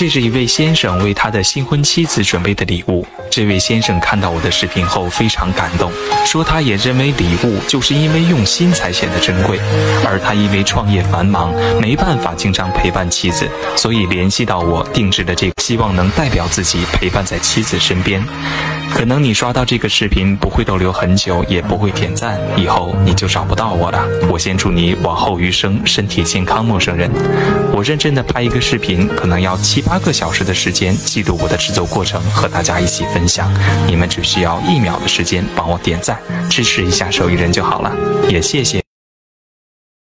这是一位先生为他的新婚妻子准备的礼物。这位先生看到我的视频后非常感动，说他也认为礼物就是因为用心才显得珍贵，而他因为创业繁忙，没办法经常陪伴妻子，所以联系到我定制的这个，希望能代表自己陪伴在妻子身边。可能你刷到这个视频不会逗留很久，也不会点赞，以后你就找不到我了。我先祝你往后余生身体健康，陌生人。我认真的拍一个视频，可能要七八个小时的时间，记录我的制作过程，和大家一起分享。你们只需要一秒的时间，帮我点赞，支持一下手艺人就好了。也谢谢。